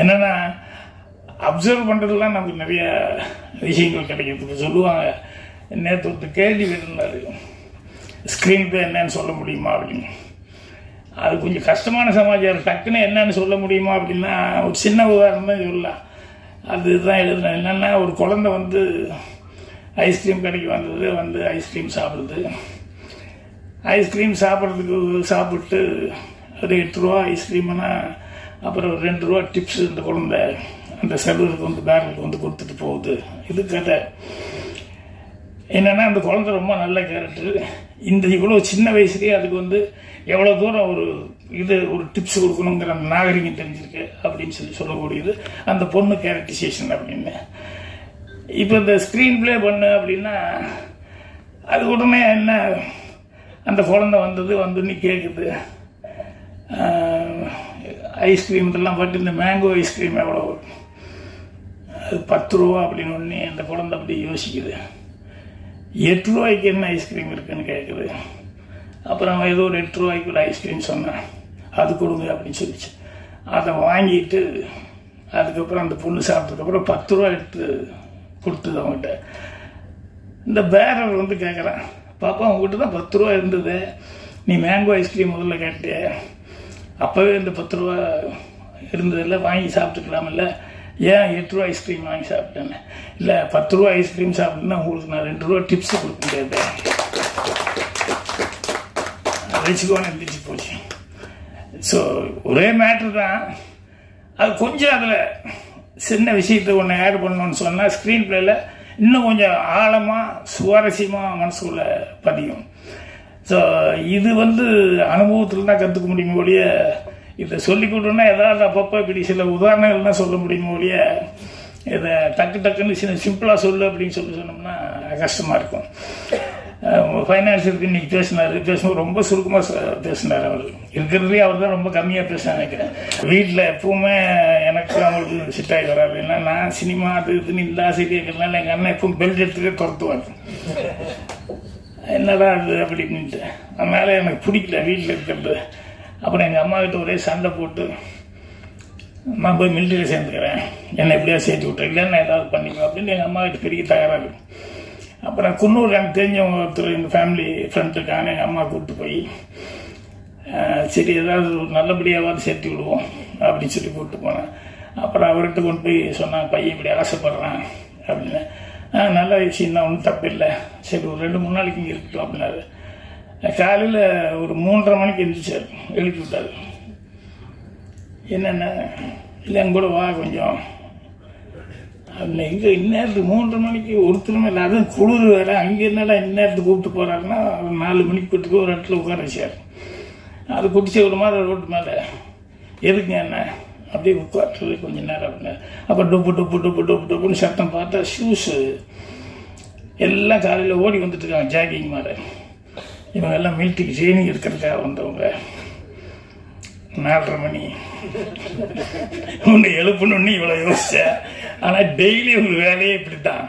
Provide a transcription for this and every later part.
என்னன்னா அப்சர்வ் பண்ணுறதுலாம் நமக்கு நிறைய விஷயங்கள் கிடைக்கிறதுக்கு சொல்லுவாங்க நேற்று ஒருத்தர் கேள்வி இருந்தார் ஸ்க்ரீன் பே என்னன்னு சொல்ல முடியுமா? அப்படின்னு. அது கொஞ்சம் கஷ்டமான சமாச்சாரம். டக்குன்னு என்னன்னு சொல்ல முடியுமா அப்படின்னா ஒரு சின்ன உதாரணம் தான் சொல்லலாம். அதுதான் எழுதுனேன். என்னென்னா ஒரு குழந்தை வந்து ஐஸ்கிரீம் கடைக்கு வந்தது வந்து ஐஸ்கிரீம் சாப்பிடுது. ஐஸ்கிரீம் சாப்பிட்றதுக்கு சாப்பிட்டு ஒரு எட்டு ரூபா ஐஸ்கிரீம்னா அப்புறம் ஒரு ரெண்டு ரூபா டிப்ஸ் இந்த குழந்தை அந்த செல்வருக்கு வந்து பேரலுக்கு வந்து கொடுத்துட்டு போகுது. இது கதை. என்னென்னா அந்த குழந்தை ரொம்ப நல்ல கேரக்டர் இந்த இவ்வளோ சின்ன வயசுலேயே அதுக்கு வந்து எவ்வளோ தூரம் ஒரு இது ஒரு டிப்ஸ் கொடுக்கணுங்கிற அந்த நாகரிகம் தெரிஞ்சிருக்கு அப்படின்னு சொல்லி சொல்லக்கூடியது. அந்த பொண்ணு கேரக்டரைசேஷன் அப்படின்னு. இப்போ இந்த ஸ்க்ரீன் ப்ளே பண்ணு அப்படின்னா அது உடனே என்ன அந்த குழந்தை வந்தது வந்து நீ கேட்குது ஐஸ்கிரீம் இதெல்லாம் பட்டு இந்த மேங்கோ ஐஸ்கிரீம் எவ்வளோ அது பத்து ரூபா அப்படின்னு ஒன்று அந்த குழந்தை அப்படி யோசிக்குது. எட்டு ரூபாய்க்கு என்ன ஐஸ்கிரீம் இருக்குன்னு கேட்குது அப்புறம் அவன் ஏதோ ஒரு எட்டு ரூபாய்க்கு ஒரு ஐஸ்கிரீம் சொன்னான். அது கொடுங்க அப்படின்னு சொல்லிச்சு. அதை வாங்கிட்டு அதுக்கப்புறம் அந்த பொண்ணு சாப்பிட்டதுக்கப்புறம் பத்து ரூபா எடுத்து கொடுத்தது அவங்ககிட்ட இந்த பேரர் வந்து கேட்குறான் பாப்பா உங்ககிட்ட தான் பத்து ரூபா இருந்தது. நீ மேங்கோ ஐஸ்கிரீம் முதல்ல கேட்டிய. அப்போவே இந்த பத்து ரூபா இருந்ததில்ல வாங்கி சாப்பிட்டுக்கலாமில்ல? ஏன் எட்டு ரூபா ஐஸ்கிரீம் வாங்கி சாப்பிட்டேன்னு? இல்லை பத்து ரூபா ஐஸ்கிரீம் சாப்பிட்டுனா உங்களுக்கு நான் ரெண்டு ரூபா டிப்ஸ் கொடுக்க முடியாது. வச்சுக்கோன்னு எழுந்திரிச்சு போச்சு. ஸோ ஒரே மேட்ரு தான். அது கொஞ்சம் அதில் சின்ன விஷயத்தை ஒன்று ஆட் பண்ணணும்னு சொன்னால் ஸ்க்ரீன் பிளேயில் இன்னும் கொஞ்சம் ஆழமாக சுவாரஸ்யமாக மனசுக்குள்ளே பதியும். ஸோ இது வந்து அனுபவத்தில் தான் கற்றுக்க முடியுமே ஒழிய இதை சொல்லி கொடுன்னா ஏதாவது அப்பப்போ இப்படி சில உதாரணங்கள்லாம் சொல்ல முடியுமோ ஒழிய இதை டக்கு டக்குன்னு சின்ன சிம்பிளாக சொல்லு அப்படின்னு சொல்லி சொன்னோம்னா கஷ்டமாக இருக்கும். ஃபைனான்ஸ் இருக்கு இன்னைக்கு பேசினார். பேசும்போது ரொம்ப சுருக்கமாக பேசினார் அவர். இருக்கிறதுலே அவர் தான் ரொம்ப கம்மியாக பேச நினைக்கிறேன். வீட்டில் எப்பவுமே எனக்கு அவங்களுக்கு செட் ஆகி வராது ஏன்னா நான் சினிமா அது இதுன்னு இந்த ஆசை கேட்கறதுனால எங்கள் அண்ணன் எப்பவும் பெல்ட் எடுத்துகிட்டே துரத்துவார். என்னடா அது அப்படின்ட்டு. மேலே எனக்கு பிடிக்கல வீட்டில் இருக்கிறது அப்புறம் எங்கள் அம்மாக்கிட்ட ஒரே சண்டை போட்டு நான் போய் மிலிட்டரியில் சேர்ந்துக்கிறேன். என்னை எப்படியா சேர்த்து விட்டேன் இல்லைன்னா ஏதாவது பண்ணிக்கோ அப்படின்னு எங்கள் அம்மா கிட்ட பெரிய தகராறு. அப்புறம் குன்னூர் எனக்கு தெரிஞ்சவங்க ஒருத்தர் எங்கள் ஃபேமிலி ஃப்ரெண்ட் இருக்காங்க. எங்கள் அம்மா கூப்பிட்டு போய் சரி ஏதாவது நல்லபடியாவது சேர்த்து விடுவோம் அப்படின்னு சொல்லி கூப்பிட்டு போனேன். அப்புறம் அவர்கிட்ட கொண்டு போய் சொன்னாங்க பையன் இப்படி ஆசைப்படுறான் அப்படின்னு. நல்ல விஷயம் தான் ஒன்றும் தப்பு இல்லை சரி ஒரு ரெண்டு மூணு நாளைக்கு இங்கே இருக்கட்டும் அப்படின்னாரு. காலையில் ஒரு மூன்றரை மணிக்கு எழுந்திரிச்சார் எழுப்பி விட்டார். என்னென்ன? இல்லை எங்க கூட வா கொஞ்சம். அதில் இங்கே இந்நேரத்துக்கு மூன்றரை மணிக்கு ஒருத்தருமே இல்லை. அதுவும் குளிர் வேறு. அங்கே என்னடா இந்நேரத்துக்கு கூப்பிட்டு போகிறாருன்னா ஒரு நாலு மணிக்கு கூப்பிட்டு ஒரு இடத்துல உட்கார வச்சார். அது குடிச்ச ஒரு மாதிரி ரோட்டு மேலே. எதுக்குங்க என்ன? அப்படியே உட்காட்டுறது கொஞ்ச நேரம் அப்படிங்க அப்போ டொப்பு டொப்பு டொப்பு டொப்பு டொப்புன்னு சத்தம் பார்த்தா ஷூஸு எல்லாம் காலையில் ஓடி வந்துட்டுருக்காங்க ஜாகிங் மாதிரி. இவங்க எல்லாம் மீட்டிங் ட்ரெயினிங் இருக்கிறதுக்காக வந்தவங்க. நாலரை மணி. உன்னை எழுப்பணும்னு இவ்வளோ யோசிச்சேன் ஆனால் டெய்லி உங்கள் வேலையே இப்படி தான்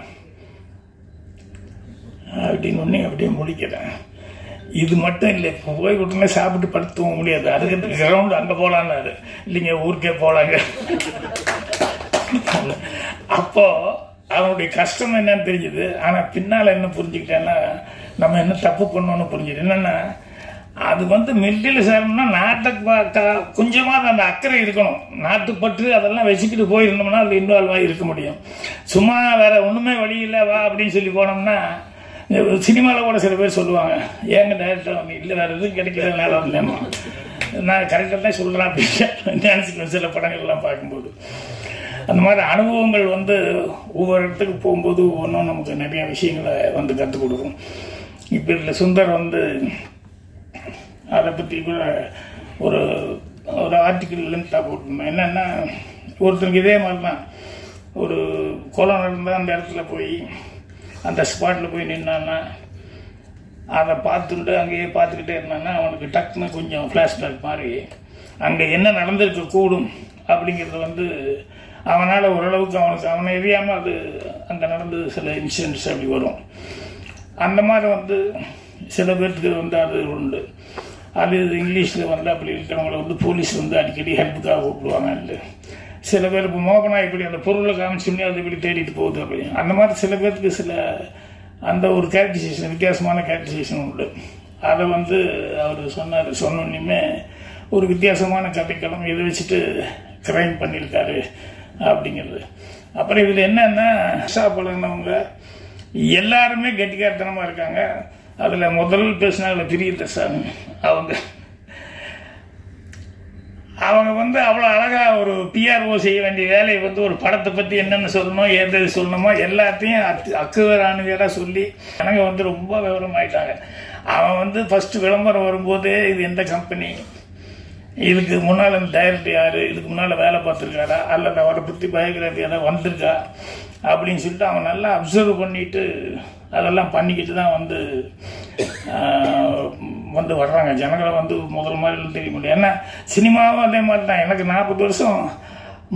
அப்படின்னு ஒன்று அப்படியே முடிக்கிறேன் இது மட்டும் இல்லை இப்போ போய் உடனே சாப்பிட்டு படுத்து தூங்க முடியாது. அதுக்கு கிரவுண்ட் அங்கே போகலான்னாரு இல்லைங்க ஊருக்கே போகலாங்க அப்போ அவனுடைய கஷ்டம் என்னன்னு தெரிஞ்சுது. ஆனால் பின்னால் என்ன புரிஞ்சுக்கிட்டேன்னா நம்ம என்ன தப்பு பண்ணோன்னு புரிஞ்சுது. என்னென்னா அது வந்து மில்லில் சேரணும்னா நாட்டுக்கு கொஞ்சமாக அந்த அக்கறை இருக்கணும். நாட்டுப்பற்று அதெல்லாம் வச்சுக்கிட்டு போயிருந்தோம்னா அது இன்வால்வ் ஆகி இருக்க முடியும். சும்மா வேற ஒன்றுமே வழி இல்லை வா அப்படின்னு சொல்லி போனோம்னா சினிமாவில் கூட சில பேர் சொல்லுவாங்க ஏங்க டேரக்டர் அவங்க இல்லை வேறு எதுவும் கிடைக்கிறதுனால இல்லைம்மா. நான் கரெக்டாக தான் சொல்கிறேன் அப்படின்னு நினச்சிக்குவேன் சில படங்கள்லாம் பார்க்கும்போது. அந்த மாதிரி அனுபவங்கள் வந்து ஒவ்வொரு இடத்துக்கு போகும்போது ஒவ்வொன்றும் நமக்கு நிறைய விஷயங்களை வந்து கற்றுக் கொடுக்கும். இப்போ இல்லை சுந்தர் வந்து அதை பற்றி கூட ஒரு ஒரு ஆர்டிக்கிள் லென்த்தாக போட்டிருந்தேன் என்னென்னா ஒருத்தருக்கு இதே மாதிரி தான் ஒரு கோலம் நடந்தால் அந்த இடத்துல போய் அந்த ஸ்பாட்டில் போய் நின்னான்னா அதை பார்த்துட்டு அங்கேயே பார்த்துக்கிட்டே இருந்தான்னா அவனுக்கு டக்குன்னு கொஞ்சம் ஃப்ளாஷ்பேக் மாதிரி அங்கே என்ன நடந்திருக்க கூடும் அப்படிங்கிறது வந்து அவனால் ஓரளவுக்கு அவனுக்கு அவனை எரியாமல் அது அங்கே நடந்து சில இன்சிடென்ட்ஸ் அப்படி வரும். அந்த மாதிரி வந்து சில பேர்த்துக்கு வந்து அது உண்டு. அது இது இங்கிலீஷில் வந்து அப்படி இருக்கிறவங்கள வந்து போலீஸ் வந்து அடிக்கடி ஹெல்ப்புக்காக கூப்பிடுவாங்க. சில பேர் இப்போ மோகனா இப்படி அந்த பொருளை காமிச்சோம்னே அது இப்படி தேடிட்டு போகுது அப்படின்னு அந்த மாதிரி சில பேருக்கு சில அந்த ஒரு கேரக்டரைசேஷன் வித்தியாசமான கேரக்டரைசேஷன் உண்டு. அதை வந்து அவர் சொன்னார். சொன்னோன்னுமே ஒரு வித்தியாசமான கதைக்களம் இதை வச்சுட்டு கிரைம் பண்ணியிருக்காரு அப்படிங்கிறது. அப்புறம் இதில் என்னன்னா ஷா பழகினவங்க எல்லாருமே கெட்டிக்காரத்தனமாக இருக்காங்க. அதில் முதல் பேசினாங்க பிரியதர்சாமி அவங்க. அவங்க வந்து அவ்வளோ அழகாக ஒரு பிஆர்ஓ செய்ய வேண்டிய வேலையை வந்து ஒரு படத்தை பற்றி என்னென்ன சொல்லணும் எது சொல்லணுமோ எல்லாத்தையும் அக்கு அக்குவேர் சொல்லி எனக்கு வந்து ரொம்ப விவரமாயிட்டாங்க அவன் வந்து ஃபஸ்ட்டு விளம்பரம் வரும்போதே இது எந்த கம்பெனி இதுக்கு முன்னால் இந்த டைரக்டர் யார்? இதுக்கு முன்னால் வேலை பார்த்துருக்காரா? அல்லது அவரை பற்றி பயோகிராஃபி ஏதாவது வந்திருக்கா? அப்படின்னு சொல்லிட்டு அவன் நல்லா அப்சர்வ் பண்ணிட்டு அதெல்லாம் பண்ணிக்கிட்டு தான் வந்து வந்து வர்றாங்க. ஜனங்களை வந்து முதல் மாதிரி தெரிய முடியும் ஏன்னா சினிமாவும் அதே மாதிரி தான். எனக்கு நாற்பது வருஷம்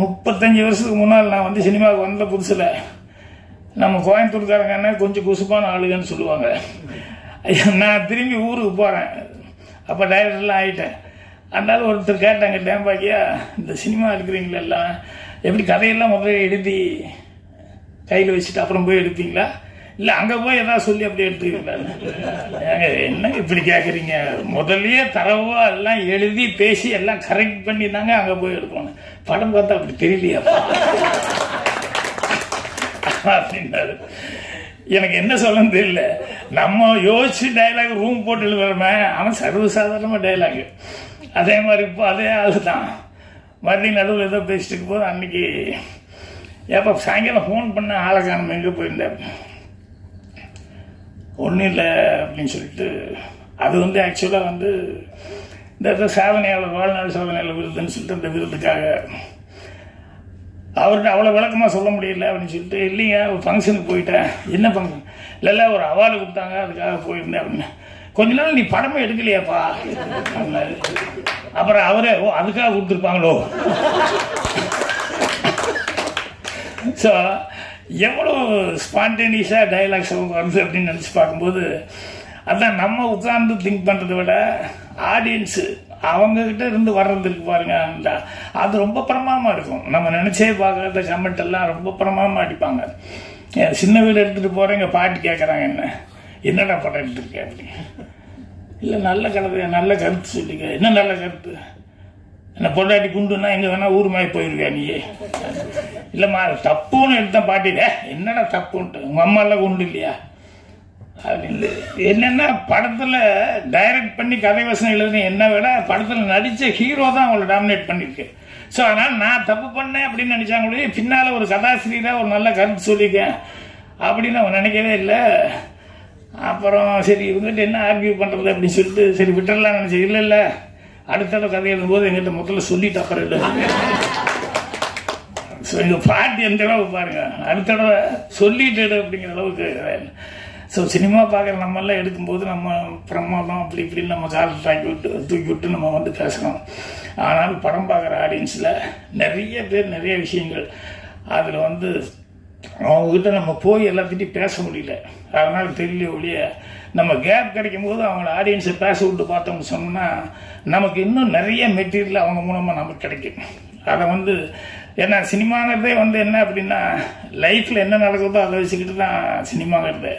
முப்பத்தஞ்சு வருஷத்துக்கு முன்னால் நான் வந்து சினிமாவுக்கு வந்த புதுசில் நம்ம கோயம்புத்தூர்காரங்கன்னா கொஞ்சம் குசுப்பான ஆளுங்கன்னு சொல்லுவாங்க. நான் திரும்பி ஊருக்கு போகிறேன் அப்போ டைரக்டர்லாம் ஆகிட்டேன் அதனால ஒருத்தர் கேட்டாங்க டேம்பாக்கியா இந்த சினிமா எடுக்கிறீங்களா எல்லாம்? எப்படி கதையெல்லாம் முதல்ல எழுதி கையில் வச்சுட்டு அப்புறம் போய் எடுப்பீங்களா? இல்லை அங்கே போய் ஏதாவது சொல்லி அப்படியே எடுத்துக்கிறீங்களா ஏங்க என்ன இப்படி கேட்குறீங்க முதல்லயே தரவோ எல்லாம் எழுதி பேசி எல்லாம் கரெக்ட் பண்ணி தாங்க அங்கே போய் எடுப்போம் படம் பார்த்தா அப்படி தெரியலையா அப்படின்னாரு. எனக்கு என்ன சொல்லணும் தெரியல. நம்ம யோசிச்சு டைலாக் ரூம் போட்டு எழுதுறோமே அவன் சர்வசாதாரணமாக டைலாக் அதே மாதிரி இப்போ அதே ஆள் தான் மறுபடியும் நடுவில் ஏதோ பேசிட்டு இருக்கும்போது அன்னைக்கு ஏப்பா சாயங்காலம் ஃபோன் பண்ண ஆளை காணும் எங்கே போயிருந்தேன்? ஒன்றும் இல்லை அப்படின்னு சொல்லிட்டு அது வந்து ஆக்சுவலாக வந்து இந்த சாதனையாளர் வாழ்நாள் சாதனையாளர் விருதுன்னு சொல்லிட்டு அந்த விருதுக்காக அவர்கிட்ட அவ்வளோ விளக்கமாக சொல்ல முடியல அப்படின்னு சொல்லிட்டு இல்லைங்க ஒரு ஃபங்க்ஷனுக்கு போயிட்டேன். என்ன ஃபங்க்ஷன் இல்லை இல்லை ஒரு அவார்டு கொடுத்தாங்க அதுக்காக போயிருந்தேன் அப்படின்னு. கொஞ்ச நாள் நீ படமே எடுக்கலையாப்பா? அப்புறம் அவரே ஓ அதுக்காக கொடுத்துருப்பாங்களோ? ஸோ எவ்வளோ ஸ்பான்டேனியஸாக டைலாக்ஸ் வருது அப்படின்னு நினச்சி பார்க்கும்போது அதான் நம்ம உட்கார்ந்து திங்க் பண்ணுறத விட ஆடியன்ஸு அவங்கக்கிட்ட இருந்து வர்றது இருக்கு பாருங்க. அந்த அது ரொம்ப பிரமாதமாக இருக்கும். நம்ம நினச்சே பார்க்காத கமெண்ட் எல்லாம் ரொம்ப பிரமாதமாக அடிப்பாங்க. சின்ன வீடு எடுத்துகிட்டு போகிறேங்க பாட்டு கேட்குறாங்க என்ன? என்னடா படம் எடுத்துருக்கேன் அப்படி? இல்லை நல்ல கதை நல்ல கருத்து சொல்லிக்க. என்ன நல்ல கருத்து? என்ன பொண்டாட்டி குண்டுன்னா எங்க வேணா ஊர் மாதிரி போயிருவியா நீயே இல்லம்மா அது தப்புன்னு எடுத்தேன் பாட்டில என்னடா தப்புன்ட்டு? உங்க அம்மா எல்லாம் குண்டு இல்லையா? அப்படின்னு. என்னென்னா படத்துல டைரக்ட் பண்ணி கதை வசனம் எழுதுன என்ன விட படத்துல நடிச்ச ஹீரோ தான் அவங்கள டாமினேட் பண்ணிருக்கு. ஸோ அதனால் நான் தப்பு பண்ணேன் அப்படின்னு நினைச்சாங்களே பின்னால ஒரு கதாசிரியராக ஒரு நல்ல கருத்து சொல்லியிருக்கேன் அப்படின்னு அவன் நினைக்கவே இல்லை. அப்புறம் சரி இவங்ககிட்ட என்ன ஆர்கியூ பண்ணுறது அப்படின்னு சொல்லிட்டு சரி விட்டுறலாம் நினச்சி இல்லை இல்லை. அடுத்த கதை எழுதும்போது எங்கிட்ட முதல்ல சொல்லிட்டு அப்புறம் எழுது. ஸோ எங்கள் பாட்டு எந்த அளவு பாருங்க. அடுத்த தடவை சொல்லிட்டு எடு அப்படிங்கிற அளவுக்கு. ஸோ சினிமா பார்க்குற நம்மெல்லாம் எடுக்கும்போது நம்ம பிரமாதம் அப்படி இப்படின்னு நம்ம காலை தாக்கி விட்டு தூக்கி விட்டு நம்ம வந்து பேசுகிறோம் ஆனால் படம் பார்க்குற ஆடியன்ஸில் நிறைய பேர் நிறைய விஷயங்கள். அதில் வந்து அவங்கக்கிட்ட நம்ம போய் எல்லாத்திட்டையும் பேச முடியல. அதனால் தெரியல ஒழிய நம்ம கேப் கிடைக்கும் போது அவங்கள ஆடியன்ஸை பேச விட்டு பார்த்தோம்னு சொன்னோம்னா நமக்கு இன்னும் நிறைய மெட்டீரியல் அவங்க மூலமாக நமக்கு கிடைக்கும். அதை வந்து ஏன்னா சினிமாங்கிறதே வந்து என்ன அப்படின்னா லைஃப்பில் என்ன நடக்குதோ அதை வச்சுக்கிட்டு தான் சினிமாங்கிறது